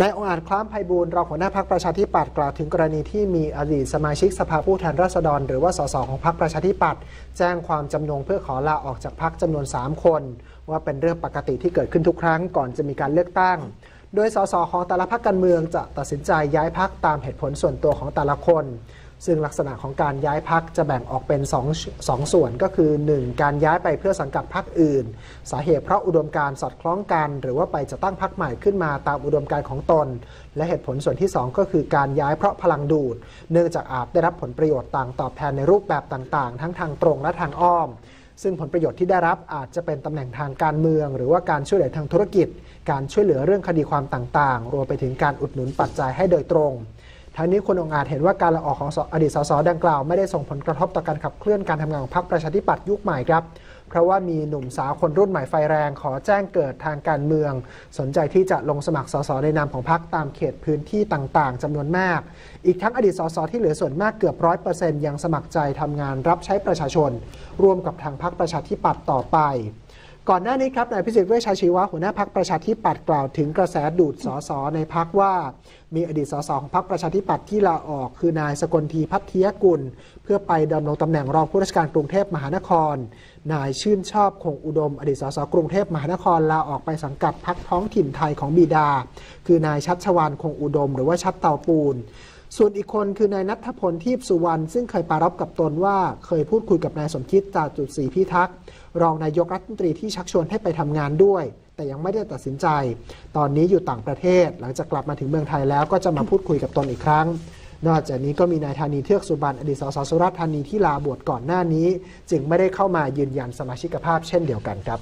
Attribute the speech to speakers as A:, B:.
A: นายองอาจคล้ามไพบูลรองหัวหน้าพักประชาธิปัตย์กล่าวถึงกรณีที่มีอดีตสมาชิกสภาผู้แทนราษฎร หรือว่าสสของพักประชาธิปัตย์แจ้งความจำนงเพื่อขอลาออกจากพักจำนวน 3 คน ว่าเป็นเรื่องปกติที่เกิดขึ้นทุกครั้งก่อนจะมีการเลือกตั้ง โดยสสของแต่ละพักการเมืองจะตัดสินใจย้ายพักตามเหตุผลส่วนตัวของแต่ละคน ซึ่งลักษณะของการย้ายพักจะแบ่งออกเป็น2งสองส่วนก็คือ 1. การย้ายไปเพื่อสังกัดพักอื่น สาเหตุเพราะอุดมการสอดคล้องกัน หรือว่าไปจะตั้งพักใหม่ขึ้นมาตามอุดมการของตน และเหตุผลส่วนที่ 2 ก็คือการย้ายเพราะพลังดูด เนื่องจากอาจได้รับผลประโยชน์ต่างตอบแทนในรูปแบบต่างๆ ทั้งทางตรงและทางอ้อม ซึ่งผลประโยชน์ที่ได้รับอาจจะเป็นตำแหน่งทางการเมือง หรือว่าการช่วยเหลือทางธุรกิจ การช่วยเหลือเรื่องคดีความต่างๆ รวมไปถึงการอุดหนุนปัจจัยให้โดยตรง ทั้งนี้คุณองอาจเห็นว่าการลาออกของอดีตสสดังกล่าวไม่ได้ส่งผลกระทบต่อการขับเคลื่อนการทำงานของพรรคประชาธิปัตย์ยุคใหม่ครับเพราะว่ามีหนุ่มสาวคนรุ่นใหม่ไฟแรงขอแจ้งเกิดทางการเมือง สนใจที่จะลงสมัครสสในนามของพรรคตามเขตพื้นที่ต่างๆจำนวนมาก อีกทั้งอดีตสสที่เหลือส่วนมากเกือบร้อยเปอร์เซ็นต์ยังสมัครใจทำงานรับใช้ประชาชนร่วมกับทางพรรคประชาธิปัตย์ต่อไป ก่อนหน้านี้ครับนายพิสิทธิ์เวชชาชีวะหัวหน้าพักประชาธิปัตย์กล่าวถึงกระแสดูดสสในพักว่า มีอดีตสสของพักประชาธิปัตย์ที่ลาออก คือนายสกลทีพัทยกุล เพื่อไปดำรงตำแหน่งรองผู้ราชการกรุงเทพมหานคร นายชื่นชอบคงอุดม อดีตสสกรุงเทพมหานครลาออกไปสังกัดพักท้องถิ่นไทยของบิดา คือนายชัดชวานคงอุดม หรือว่าชัดเตาปูน ส่วนอีกคนคือนายนัทพลทีพสุวรรณซึ่งเคยปารบกับตนว่าเคยพูดคุยกับนายสมคิดจาจุดสีพิทักษ์รองนายกรัฐมนตรีที่ชักชวนให้ไปทำงานด้วย แต่ยังไม่ได้ตัดสินใจ ตอนนี้อยู่ต่างประเทศ หลังจากกลับมาถึงเมืองไทยแล้วก็จะมาพูดคุยกับตนอีกครั้ง นอกจากนี้ก็มีนายธานีเทือกสุบรรณอดีตสสสุราษฎร์ธานีที่ลาบวชก่อนหน้านี้ จึงไม่ได้เข้ามายืนยันสมาชิกภาพเช่นเดียวกันครับ